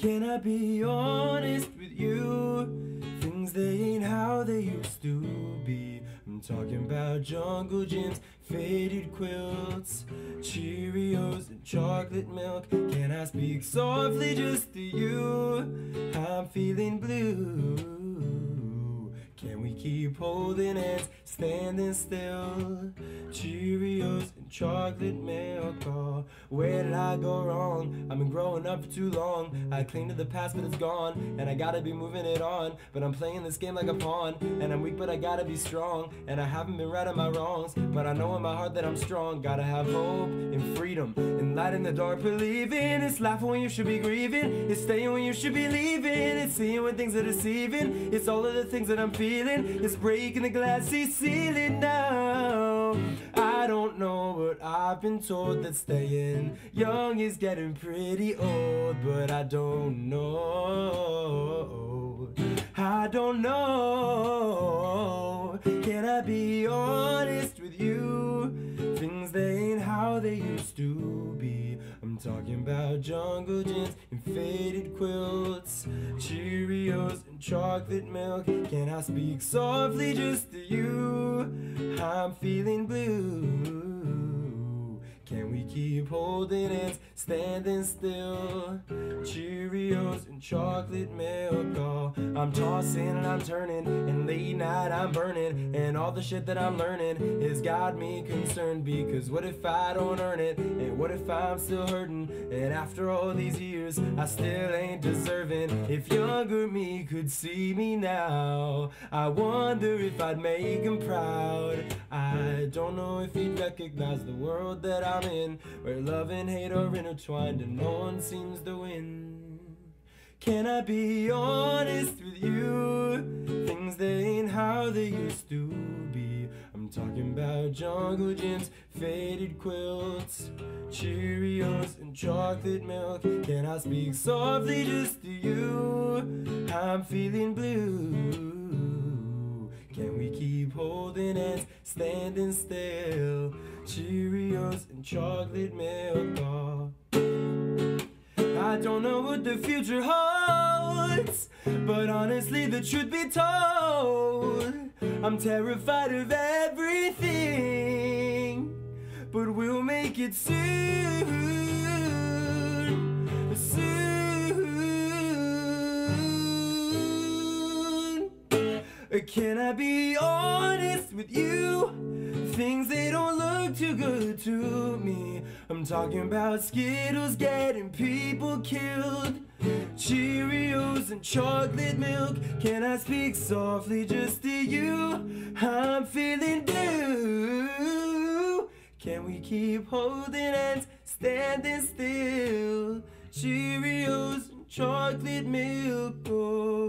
Can I be honest with you? Things they ain't how they used to be. I'm talking about jungle gyms, faded quilts, Cheerios and chocolate milk. Can I speak softly just to you? I'm feeling blue. Can we keep holding hands, standing still? Cheerios and chocolate milk. Oh, where did I go wrong? I've been growing up for too long. I cling to the past, but it's gone, and I gotta be moving it on. But I'm playing this game like a pawn, and I'm weak, but I gotta be strong. And I haven't been right on my wrongs, but I know in my heart that I'm strong. Gotta have hope and freedom, and light in the dark, believing. It's laughing when you should be grieving. It's staying when you should be leaving. It's seeing when things are deceiving. It's all of the things that I'm feeling. It's breaking the glassy ceiling now. I don't know, but I've been told that staying young is getting pretty old. But I don't know. I don't know. Can I be honest with you? Things they ain't how they used to be. Talking about jungle gyms and faded quilts, Cheerios and chocolate milk. Can I speak softly just to you? I'm feeling blue. Can we keep holding hands, standing still? Cheerios and chocolate milk. I'm tossing and I'm turning, and late night I'm burning, and all the shit that I'm learning has got me concerned. Because what if I don't earn it? And what if I'm still hurting? And after all these years, I still ain't deserving. If younger me could see me now, I wonder if I'd make him proud. I don't know if he'd recognize the world that Where love and hate are intertwined and no one seems to win. Can I be honest with you? Things they ain't how they used to be. I'm talking about jungle gyms, faded quilts, Cheerios and chocolate milk. Can I speak softly just to you? I'm feeling blue. Can we keep holding hands, standing still? Cheerios and chocolate milk. I don't know what the future holds, but honestly, the truth be told, I'm terrified of everything. But we'll make it soon, Can I be honest with you? Things they don't look too good to me. I'm talking about Skittles getting people killed. Cheerios and chocolate milk. Can I speak softly just to you? I'm feeling blue. Can we keep holding hands, standing still? Cheerios and chocolate milk. Oh.